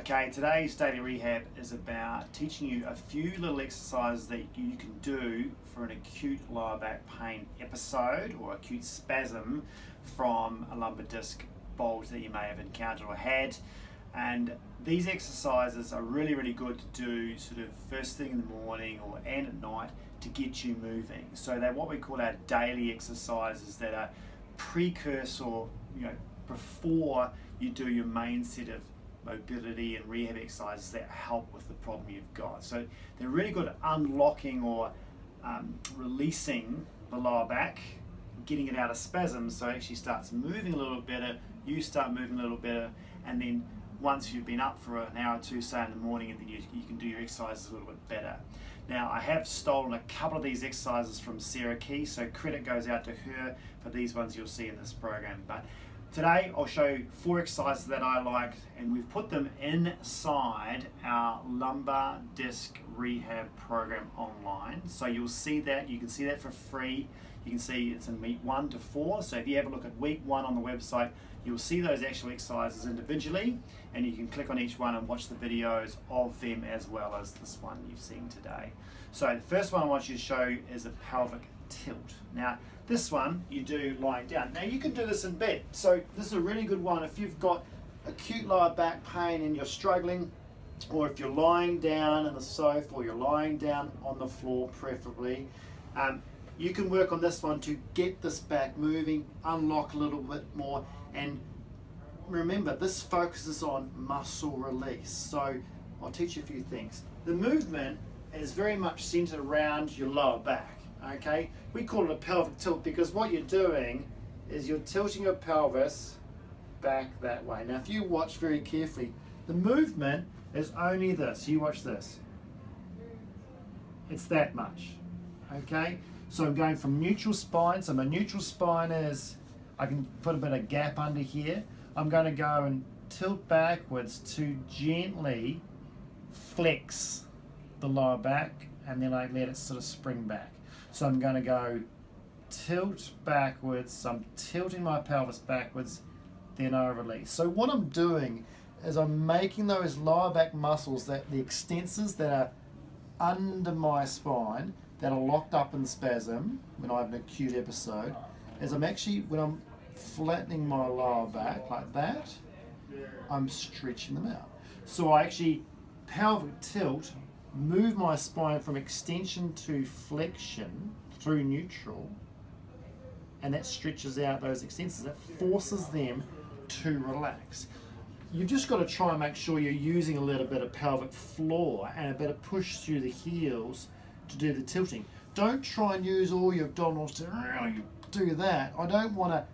Okay, today's daily rehab is about teaching you a few little exercises that you can do for an acute lower back pain episode or acute spasm from a lumbar disc bulge that you may have encountered or had. And these exercises are really, really good to do sort of first thing in the morning or and at night to get you moving. So they're what we call our daily exercises that are precursor, you know, before you do your main set of mobility and rehab exercises that help with the problem you've got. So they're really good at unlocking or um, releasing the lower back, getting it out of spasms so it actually starts moving a little better, you start moving a little better, and then once you've been up for an hour or two, say in the morning, and then you, you can do your exercises a little bit better. Now, I have stolen a couple of these exercises from Sarah Key, so credit goes out to her for these ones you'll see in this program. But Today I'll show you four exercises that I like and we've put them inside our lumbar disc rehab program online. So you'll see that, you can see that for free. You can see it's in week one to four. So if you have a look at week one on the website, you'll see those actual exercises individually and you can click on each one and watch the videos of them as well as this one you've seen today. So the first one I want you to show is a pelvic tilt. Now, this one you do lying down. Now, you can do this in bed. So this is a really good one if you've got acute lower back pain and you're struggling, or if you're lying down in the sofa or you're lying down on the floor preferably. Um, you can work on this one to get this back moving, unlock a little bit more, and remember this focuses on muscle release. So I'll teach you a few things. The movement is very much centered around your lower back okay? We call it a pelvic tilt because what you're doing is you're tilting your pelvis back that way. Now if you watch very carefully, the movement is only this. You watch this. It's that much, okay? So I'm going from neutral spine. So my neutral spine is, I can put a bit of gap under here. I'm going to go and tilt backwards to gently flex the lower back and then I let it sort of spring back. So I'm going to go tilt backwards, so I'm tilting my pelvis backwards, then I release. So what I'm doing is I'm making those lower back muscles, that the extensors that are under my spine, that are locked up in spasm when I have an acute episode, is I'm actually, when I'm flattening my lower back like that, I'm stretching them out. So I actually pelvic tilt move my spine from extension to flexion through neutral and that stretches out those extensors. It forces them to relax. You've just got to try and make sure you're using a little bit of pelvic floor and a bit of push through the heels to do the tilting. Don't try and use all your abdominals to do that. I don't want a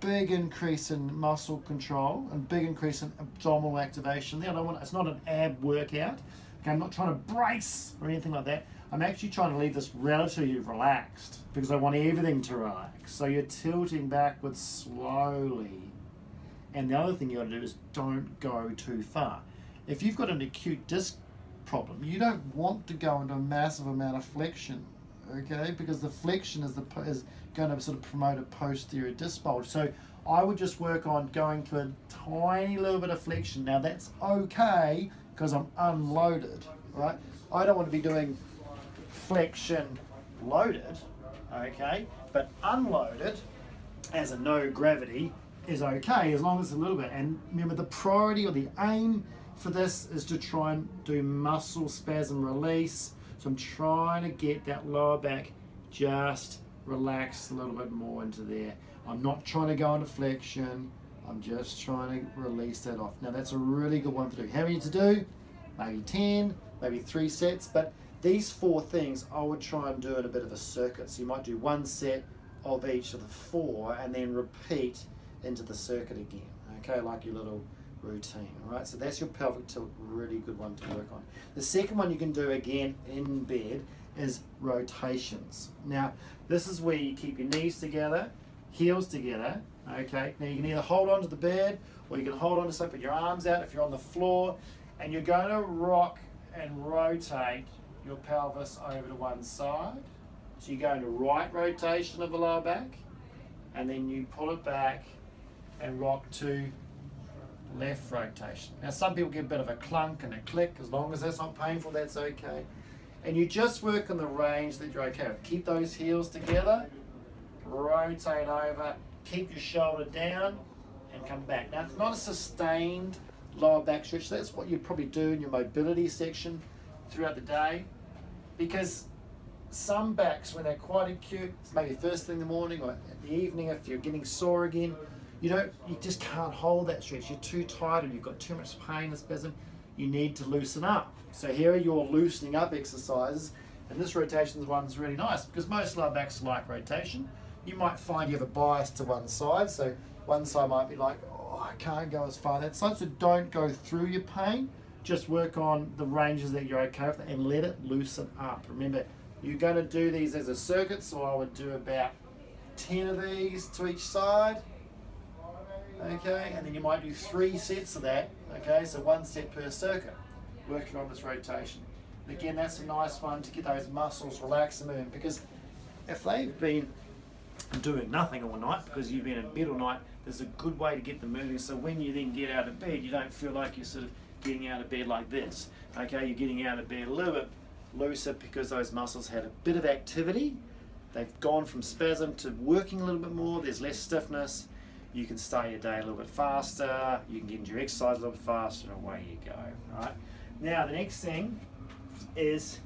big increase in muscle control and big increase in abdominal activation. I don't want, it's not an ab workout. Okay, I'm not trying to brace or anything like that. I'm actually trying to leave this relatively relaxed because I want everything to relax. So you're tilting backwards slowly. And the other thing you got to do is don't go too far. If you've got an acute disc problem, you don't want to go into a massive amount of flexion, okay? Because the flexion is the is going to sort of promote a posterior disc bulge. So I would just work on going to a tiny little bit of flexion. Now that's okay because I'm unloaded, right? I don't want to be doing flexion loaded, okay? But unloaded as a no gravity is okay as long as it's a little bit. And remember the priority or the aim for this is to try and do muscle spasm release. So I'm trying to get that lower back just relaxed a little bit more into there. I'm not trying to go into flexion. I'm just trying to release that off. Now that's a really good one to do. How many to do? Maybe 10, maybe three sets, but these four things I would try and do in a bit of a circuit. So you might do one set of each of the four and then repeat into the circuit again, okay, like your little routine, all right? So that's your pelvic tilt, really good one to work on. The second one you can do again in bed is rotations. Now, this is where you keep your knees together, heels together, okay? Now you can either hold on to the bed or you can hold onto something, put your arms out if you're on the floor, and you're going to rock and rotate your pelvis over to one side. So you go into right rotation of the lower back, and then you pull it back and rock to left rotation. Now some people get a bit of a clunk and a click, as long as that's not painful, that's okay. And you just work on the range that you're okay with. Keep those heels together, rotate over, keep your shoulder down, and come back. Now it's not a sustained lower back stretch. That's what you probably do in your mobility section throughout the day. Because some backs, when they're quite acute, maybe first thing in the morning or at the evening if you're getting sore again, you don't, you just can't hold that stretch. You're too tight and you've got too much pain and spasm. You need to loosen up. So here are your loosening up exercises. And this rotation one's really nice because most lower backs like rotation. You might find you have a bias to one side. So one side might be like, oh, I can't go as far that side. So don't go through your pain. Just work on the ranges that you're okay with and let it loosen up. Remember, you're going to do these as a circuit. So I would do about 10 of these to each side. Okay, and then you might do three sets of that. Okay, so one set per circuit, working on this rotation. Again, that's a nice one to get those muscles relaxed and moving because if they've been doing nothing all night because you've been in bed all night, there's a good way to get them moving. So when you then get out of bed, you don't feel like you're sort of getting out of bed like this. Okay, you're getting out of bed a little bit looser because those muscles had a bit of activity. They've gone from spasm to working a little bit more. There's less stiffness. You can start your day a little bit faster. You can get into your exercise a little bit faster, and away you go. Right. Now the next thing is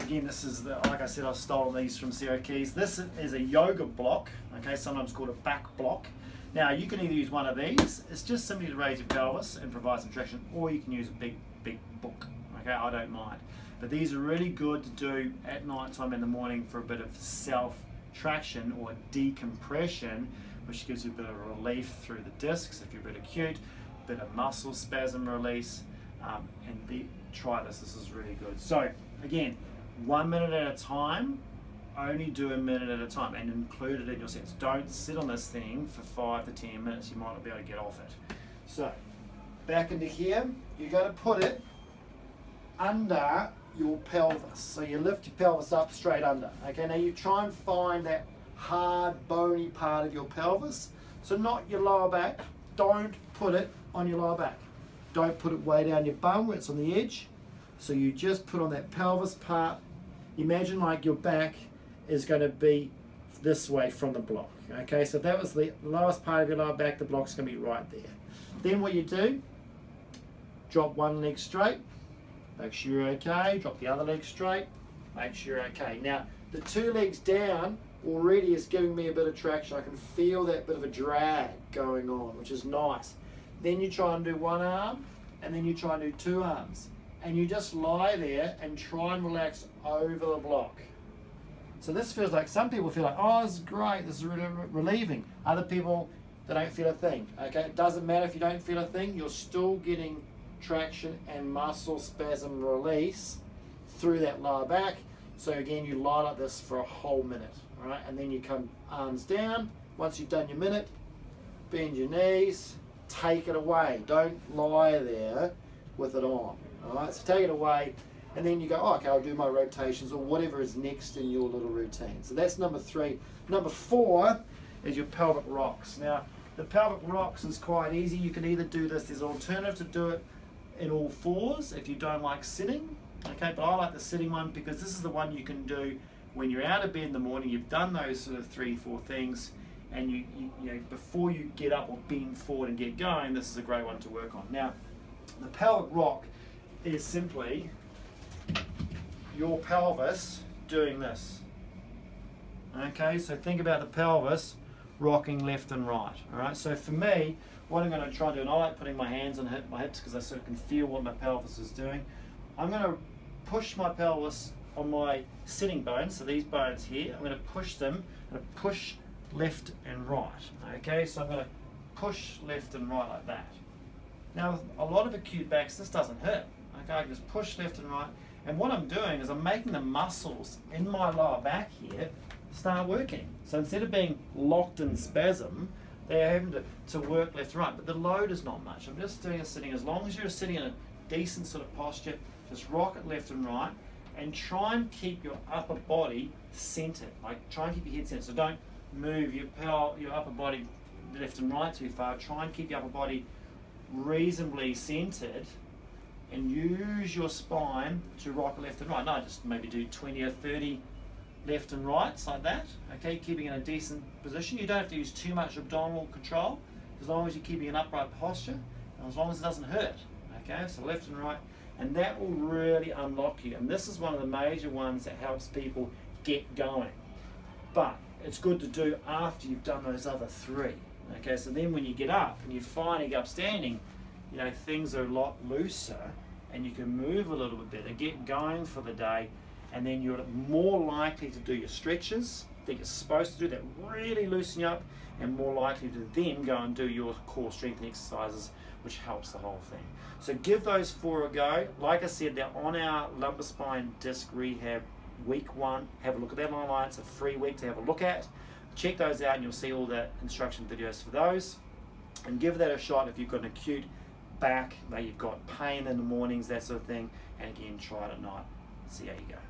again, this is the, like I said, I've stolen these from Sarah Keys. This is a yoga block, okay, sometimes called a back block. Now you can either use one of these, it's just simply to raise your pelvis and provide some traction, or you can use a big, big book, okay, I don't mind. But these are really good to do at night time in the morning for a bit of self traction or decompression, which gives you a bit of relief through the discs if you're a bit acute, a bit of muscle spasm release, um, and be, try this, this is really good. So again, one minute at a time, only do a minute at a time and include it in your sets. Don't sit on this thing for five to 10 minutes, you might not be able to get off it. So, back into here, you're to put it under your pelvis. So you lift your pelvis up straight under. Okay, now you try and find that hard, bony part of your pelvis. So not your lower back. Don't put it on your lower back. Don't put it way down your bum where it's on the edge. So you just put on that pelvis part imagine like your back is going to be this way from the block. Okay, so that was the last part of your lower back, the block's going to be right there. Then what you do, drop one leg straight, make sure you're okay, drop the other leg straight, make sure you're okay. Now, the two legs down already is giving me a bit of traction. I can feel that bit of a drag going on, which is nice. Then you try and do one arm, and then you try and do two arms and you just lie there and try and relax over the block. So this feels like some people feel like, oh, this is great, this is really relieving. Other people, they don't feel a thing. Okay, it doesn't matter if you don't feel a thing, you're still getting traction and muscle spasm release through that lower back. So again, you lie like this for a whole minute, right? And then you come arms down. Once you've done your minute, bend your knees, take it away. Don't lie there with it on. All right, so take it away, and then you go, oh, okay, I'll do my rotations or whatever is next in your little routine. So that's number three. Number four is your pelvic rocks. Now, the pelvic rocks is quite easy. You can either do this, there's an alternative to do it in all fours if you don't like sitting. Okay, but I like the sitting one because this is the one you can do when you're out of bed in the morning, you've done those sort of three, four things, and you, you, you know, before you get up or bend forward and get going, this is a great one to work on. Now, the pelvic rock is simply your pelvis doing this. Okay, so think about the pelvis rocking left and right. All right, so for me, what I'm going to try and do, and I like putting my hands on my hips because I sort of can feel what my pelvis is doing. I'm going to push my pelvis on my sitting bones, so these bones here, I'm going to push them, I'm going to push left and right. Okay, so I'm going to push left and right like that. Now, a lot of acute backs, this doesn't hurt. Okay, I can just push left and right. And what I'm doing is I'm making the muscles in my lower back here start working. So instead of being locked in spasm, they're having to, to work left and right. But the load is not much. I'm just doing a sitting. As long as you're sitting in a decent sort of posture, just rock it left and right and try and keep your upper body centered. Like try and keep your head centered. So don't move your, power, your upper body left and right too far. Try and keep your upper body reasonably centered and use your spine to rock left and right. No, just maybe do 20 or 30 left and rights like that. Okay, keeping in a decent position. You don't have to use too much abdominal control as long as you're keeping an upright posture and as long as it doesn't hurt. Okay, so left and right. And that will really unlock you. And this is one of the major ones that helps people get going. But it's good to do after you've done those other three. Okay, so then when you get up and you finally get up standing, you know, things are a lot looser and you can move a little bit better, get going for the day, and then you're more likely to do your stretches that you're supposed to do that really loosen you up, and more likely to then go and do your core strengthening exercises, which helps the whole thing. So give those four a go. Like I said, they're on our lumbar spine disc rehab week one. Have a look at that online. It's a free week to have a look at. Check those out and you'll see all the instruction videos for those. And give that a shot if you've got an acute back, maybe you've got pain in the mornings, that sort of thing. And again, try it at night. See how you go.